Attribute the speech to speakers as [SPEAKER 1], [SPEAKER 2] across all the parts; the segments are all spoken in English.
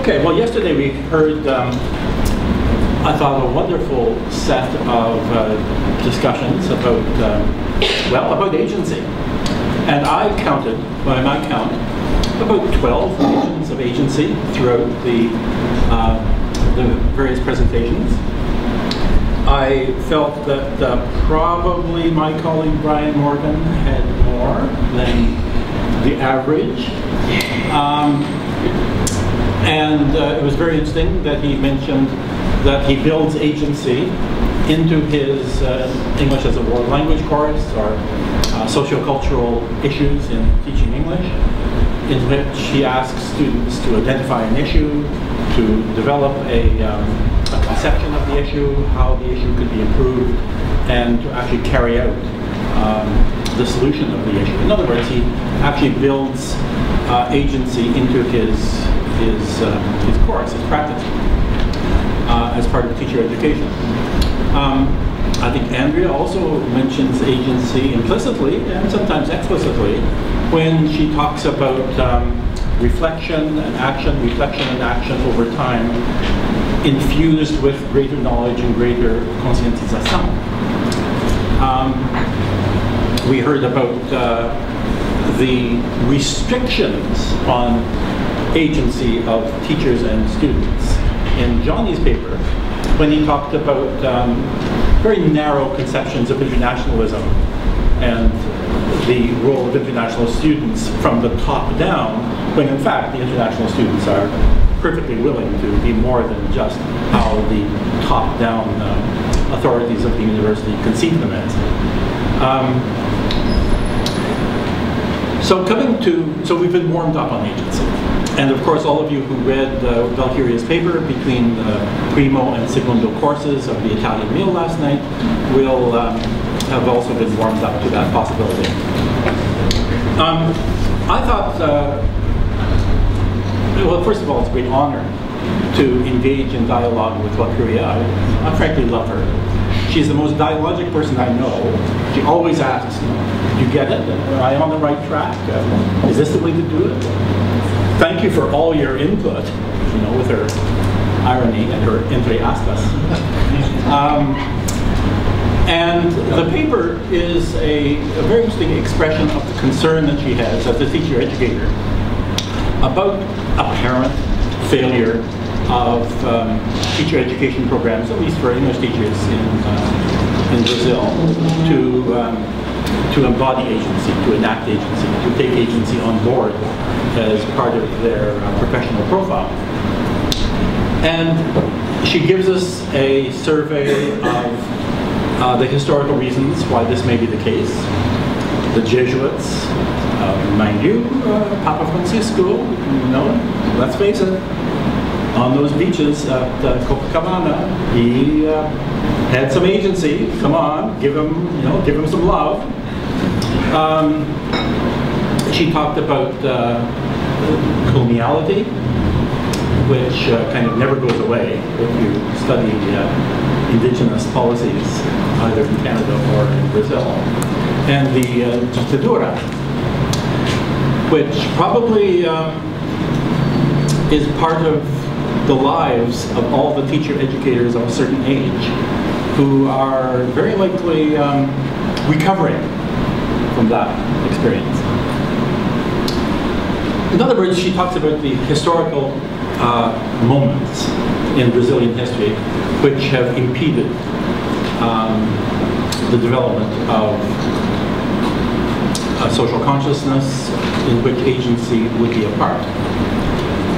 [SPEAKER 1] Okay, well, yesterday we heard, um, I thought, a wonderful set of uh, discussions about, um, well, about agency. And I counted, by my count, about 12 mentions of agency throughout the, uh, the various presentations. I felt that uh, probably my colleague Brian Morgan had more than the average. Um, and uh, it was very interesting that he mentioned that he builds agency into his uh, English as a world language course or uh, sociocultural issues in teaching English, in which he asks students to identify an issue, to develop a, um, a conception of the issue, how the issue could be improved, and to actually carry out um, the solution of the issue. In other words, he actually builds uh, agency into his his, uh, his course, his practice, uh, as part of teacher education. Um, I think Andrea also mentions agency implicitly and sometimes explicitly when she talks about um, reflection and action, reflection and action over time, infused with greater knowledge and greater conscientization. Um, we heard about uh, the restrictions on agency of teachers and students. In Johnny's paper, when he talked about um, very narrow conceptions of internationalism and the role of international students from the top down, when in fact the international students are perfectly willing to be more than just how the top-down uh, authorities of the university conceive them as. Um, so coming to, so we've been warmed up on agency. And of course, all of you who read uh, Walkyria's paper between the Primo and Secondo courses of the Italian meal last night will um, have also been warmed up to that possibility. Um, I thought, uh, well, first of all, it's a great honor to engage in dialogue with Walkyria. I, I frankly love her. She's the most dialogic person I know. She always asks, you get it? Am I on the right track? Uh, is this the way to do it? Thank you for all your input, you know, with her irony and her entre. Um, and the paper is a, a, very interesting expression of the concern that she has as a teacher educator about apparent failure of um, teacher education programs, at least for English teachers in, uh, in Brazil, to um, to embody agency, to enact agency, to take agency on board as part of their uh, professional profile. And she gives us a survey of uh, the historical reasons why this may be the case. The Jesuits, uh, mind you, uh, Papa Francisco, you know, let's face it, on those beaches at uh, Copacabana, he uh, had some agency. Come on, give him, you know, give him some love. Um, she talked about uh, coloniality, which uh, kind of never goes away if you study uh, indigenous policies either in Canada or in Brazil. And the uh, which probably um, is part of the lives of all the teacher educators of a certain age who are very likely um, recovering from that experience. In other words, she talks about the historical uh, moments in Brazilian history which have impeded um, the development of a social consciousness in which agency would be a part.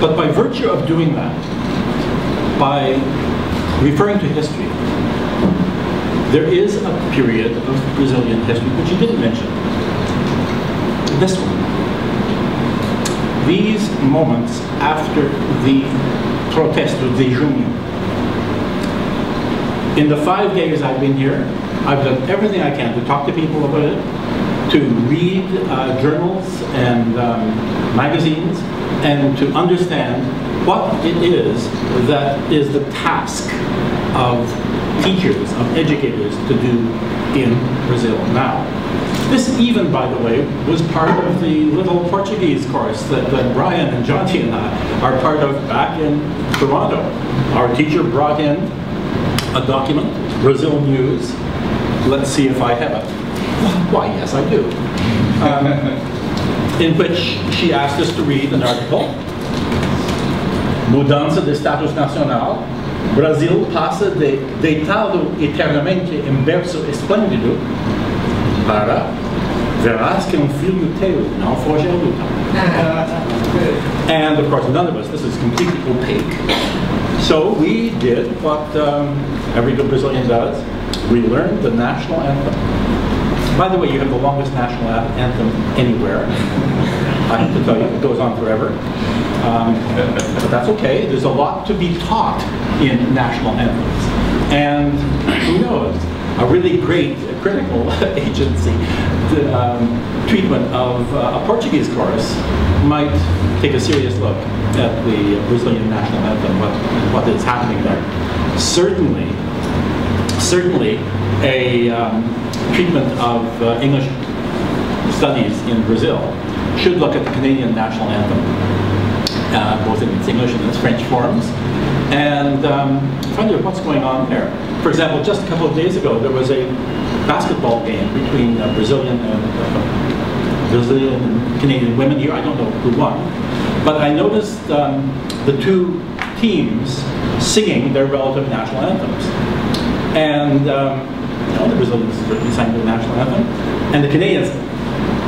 [SPEAKER 1] But by virtue of doing that, by referring to history, there is a period of Brazilian history which you didn't mention. This one. These moments after the protest of the junho. In the five days I've been here, I've done everything I can to talk to people about it, to read uh, journals and um, magazines, and to understand what it is that is the task of teachers, of educators to do in Brazil now. This even, by the way, was part of the little Portuguese course that, that Brian and Jonty and I are part of back in Toronto. Our teacher brought in a document, Brazil News. Let's see if I have it. Why, yes, I do. Um, in which she asked us to read an article, Mudança de Status Nacional, Brasil passa de deitado eternamente em berço esplêndido para verás que um filho teu não foge à luta. and of course, none of us, this is completely opaque. So we did what um, every good Brazilian does. We learned the national anthem. By the way, you have the longest national anthem anywhere. Have to tell you, it goes on forever. Um, but that's okay. There's a lot to be taught in national anthems. And who knows, a really great critical agency the, um, treatment of uh, a Portuguese chorus might take a serious look at the Brazilian national anthem, what, what is happening there. Certainly, certainly a um, treatment of uh, English studies in Brazil should look at the Canadian national anthem uh, both in its English and its French forms, and um, find out what's going on there. For example, just a couple of days ago, there was a basketball game between uh, Brazilian and uh, Brazilian and Canadian women here. I don't know who won, but I noticed um, the two teams singing their relative national anthems, and um, you know, the Brazilians certainly sang the national anthem, and the Canadians.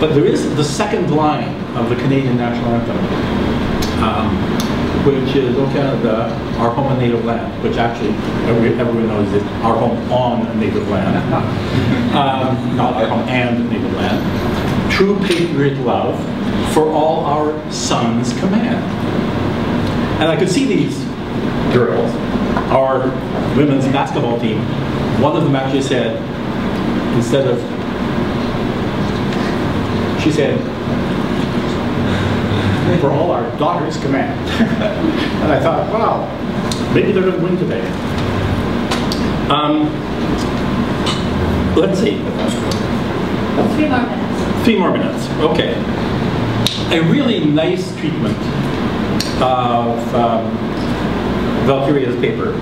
[SPEAKER 1] But there is the second line of the Canadian national anthem um, which is O Canada, our home and native land, which actually everyone knows is our home on native land, um, not our home and native land. True patriot love for all our sons command. And I could see these girls, our women's basketball team, one of them actually said, instead of, she said, for all our daughters command. and I thought, wow, maybe they're going to win today. Um, let's see.
[SPEAKER 2] Three more minutes.
[SPEAKER 1] Three more minutes, okay. A really nice treatment of um, Walkyria's paper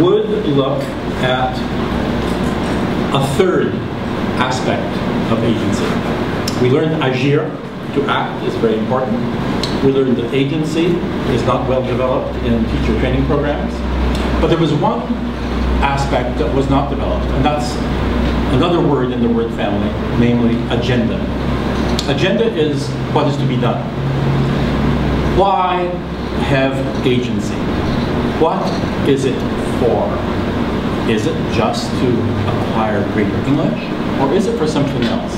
[SPEAKER 1] would look at a third aspect of agency. We learned agir, to act is very important. We learned that agency is not well developed in teacher training programs. But there was one aspect that was not developed, and that's another word in the word family, namely agenda. Agenda is what is to be done. Why have agency? What is it for? Is it just to acquire greater English, or is it for something else?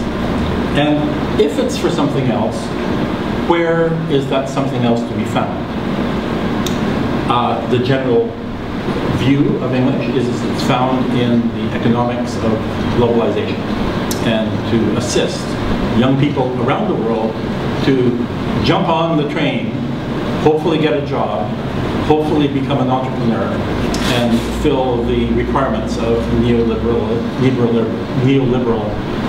[SPEAKER 1] And if it's for something else, where is that something else to be found? Uh, the general view of English is it's found in the economics of globalization and to assist young people around the world to jump on the train, hopefully get a job, hopefully become an entrepreneur, and fill the requirements of neoliberal, neoliberal, neoliberal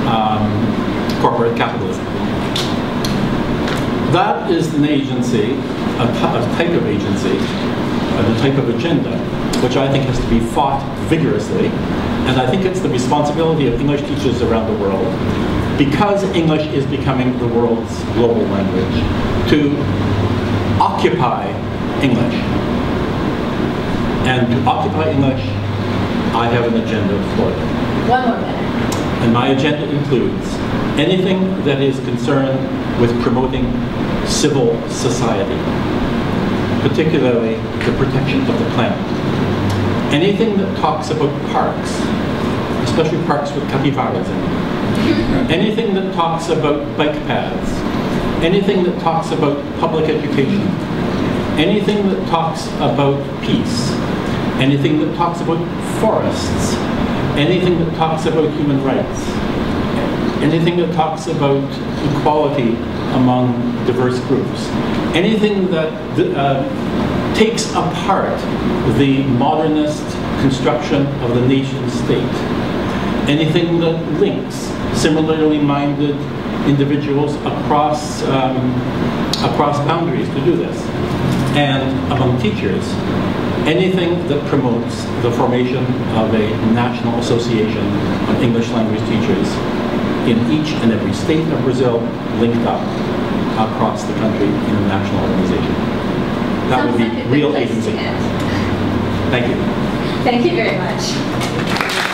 [SPEAKER 1] um, corporate capitalism. That is an agency, a, type of agency, and a type of agenda, which I think has to be fought vigorously. And I think it's the responsibility of English teachers around the world, because English is becoming the world's global language, to occupy English. And to occupy English, I have an agenda for it.
[SPEAKER 2] One more minute.
[SPEAKER 1] And my agenda includes anything that is concerned with promoting civil society, particularly the protection of the planet. Anything that talks about parks, especially parks with capybaras in them. Anything that talks about bike paths. Anything that talks about public education. Anything that talks about peace. Anything that talks about forests anything that talks about human rights, anything that talks about equality among diverse groups. Anything that uh, takes apart the modernist construction of the nation state. Anything that links similarly minded individuals across, um, across boundaries to do this. And among teachers, anything that promotes the formation of a national association of English language teachers in each and every state of Brazil linked up across the country in a national organization. That would be
[SPEAKER 2] like
[SPEAKER 1] real agency. Thank you.
[SPEAKER 2] Thank you very much.